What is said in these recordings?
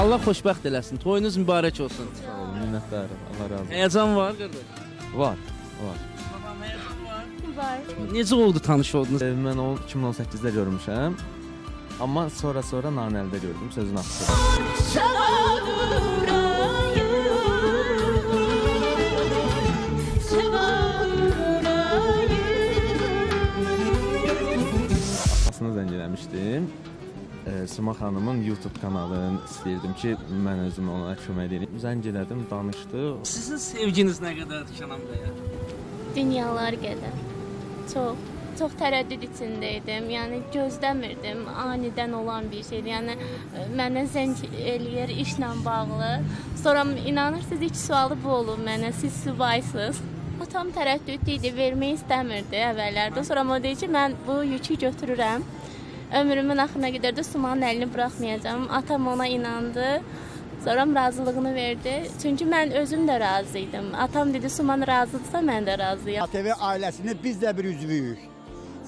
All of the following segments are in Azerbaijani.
Allah xoşbəxt eləsin. Toyunuz mübarək olsun. Sağ olun, minnətdarım. Allah razı olsun. Həyəcan var qardaş. Var, var. Var. Necə oldu tanış oldunuz? E, Mən onu 2018-də görmüşəm. Amma sonra-sonra Nanəldə gördüm, sözün haqqı. E, Suma xanımın YouTube kanalını istəyirdim ki, mən özüm ona kömək edim. Zəng elədim, danışdı. Sizin sevginiz nə qədərdir Kənan bəyə? Dünyalar qədər. Çox çox tərəddüd içində idim. Yəni gözləmirdim. Anidən olan bir şeydir. Yəni ə, mənə zəng eləyir işlə bağlı. Sonra inanırsınız ilk sualı bu olub mənə. Siz subaysınız. O tam tərəddüdlü idi, vermək istəmirdi əvvəllərdə. Sonra o deyir ki, mən bu yükü götürürəm. Ömrümün axırına qədər də Sumanın əlini buraxmayacağam. Atam ona inandı. Sonra razılığını verdi. Çünki mən özüm də razı idim. Atam dedi, Suman razıdırsa mən də razıyam. ATV ailəsinin biz də bir üzvüyük.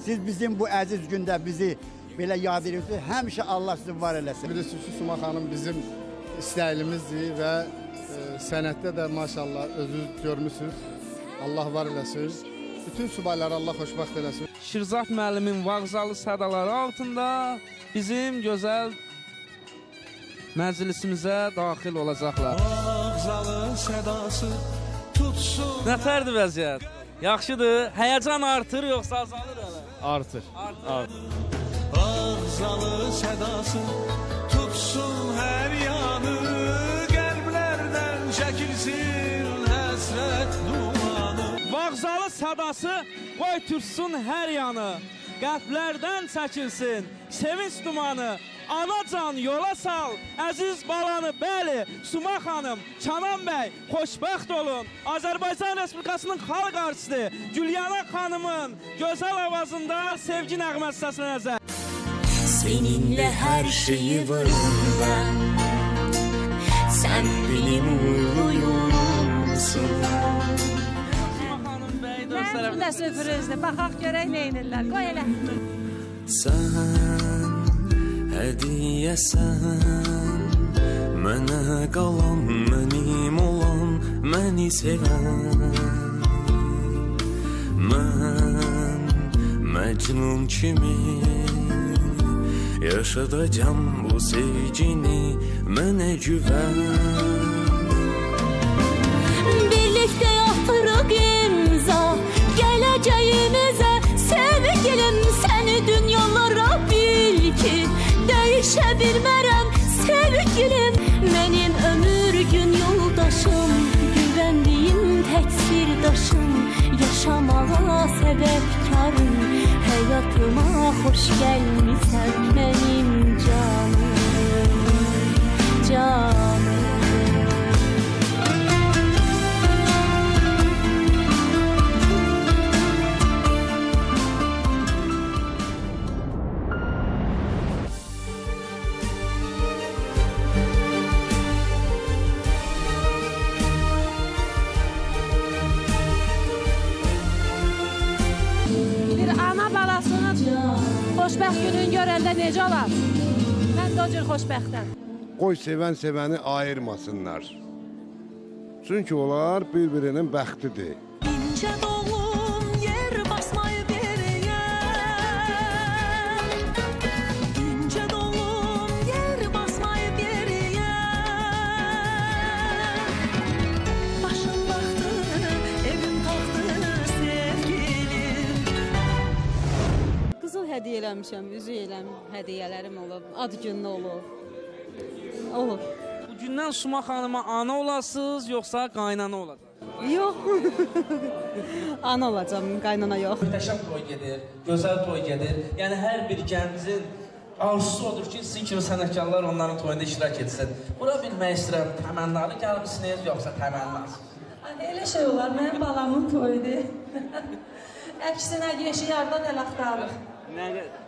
Siz bizim bu əziz gündə bizi belə yad edirsiniz. Həmişə Allah sizi var eləsin. Bilirsiniz ki, Suma xanım bizim istəyimizdir və e, sənətdə də maşallah özünüz görmüsünüz. Allah var eləsin. Bütün subayları Allah xoşbəxt eləsin. Şirzat müəllimin vağzalı sədaları altında bizim gözəl məclisimizə daxil olacaqlar. Ağzalı sədası tutsun Nətərdir vəziyyət? Yaxşıdır. Həyəcan artır yoxsa azalır hələ? Artır. Artır. Ağzalı sədası Sədası qoy tutsun hər yanı. Qəlblərdən çəkilsin sevinç dumanı. Anacan yola sal, əziz balanı, bəli, Suma xanım, Kənan bəy, xoşbəxt olun. Azərbaycan Respublikasının xalq artisti Gülyana xanımın gözəl avazında sevgi nəğməsi səslənəcək. Seninle her şeyi ben Sen benim uğurluyumsun da sürprizdir. Baxaq görək nə edirlər. Qoy elə. Sen hediyesen Mənə qalan, mənim olan, məni sevən Mən Məcnun kimi Yaşadacam bu sevgini Mənə güvən sebepkarım Hayatıma hoş gelmişsen benim canım Canım. Xoşbəxt gününü görəndə necə olar? Mən də o cür xoşbəxtəm. Qoy sevən sevəni ayırmasınlar. Çünki onlar bir-birinin bəxtidir. Eləmişəm, üzük eləm, hədiyyələrim olub, ad günü olub. Olub. Bu gündən Suma xanıma ana olasınız yoxsa qaynana olacaq? Yox. Ana olacam, qaynana yox. Möhtəşəm toy gedir, gözəl toy gedir. Yəni hər bir gəncin arzusu odur ki, sizin kimi sənətkarlar onların toyunda iştirak etsin. Bura bilmək istəyirəm, təmənnalı gəlmisiniz yoxsa təmənnasız? Elə şey olar, mənim balamın toyudur. Əksinə yeşik hardan əl axtarırıq. Nə,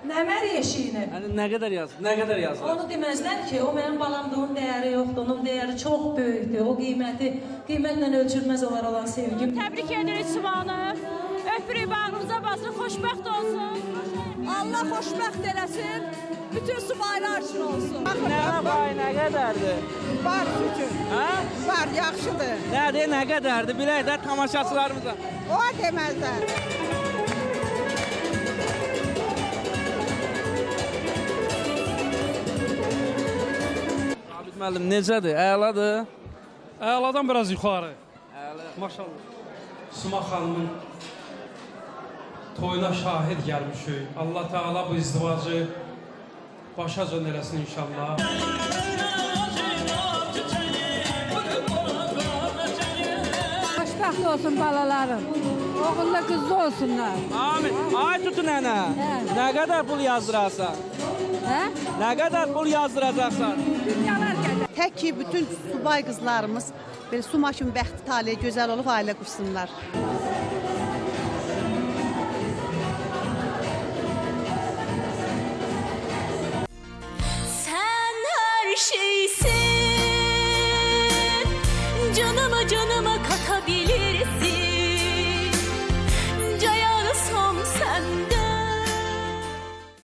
Nəmər yeşiyini. yəni, nə qədər yazır? Nə qədər yazır? Onu deməzlər ki, o mənim balamdır, onun dəyəri yoxdur, onun dəyəri çox böyükdür. O qiyməti, qiymətlə ölçülməz olar olan sevgi. Təbrik edirik Sumanı. Öpürük bağrınıza basın, xoşbəxt olsun. Allah xoşbəxt eləsin. bütün subaylar üçün olsun. Nənə payı nə qədərdir? Var şükür. Hə? Var, yaxşıdır. Nədir, nə qədərdir? Bilək də tamaşaçılarımıza. O deməzlər. Abid müəllim necədir? Əladır? Əladan biraz yuxarı. Əla. Maşallah. Suma xanımın toyuna şahid gəlmişik. Allah Taala bu izdivacı başa can eləsin inşallah. Xoşbəxt olsun balalarım. Oğullu qızlı olsunlar. Amin. Ay tutu nənə. Hə. Nə qədər pul yazdırarsan? Hə? Nə qədər pul yazdıracaqsan? Qədər. Tək ki, bütün subay qızlarımız belə Suma kimi bəxti taleyi gözəl olub ailə qursunlar. Sən hər şeysin.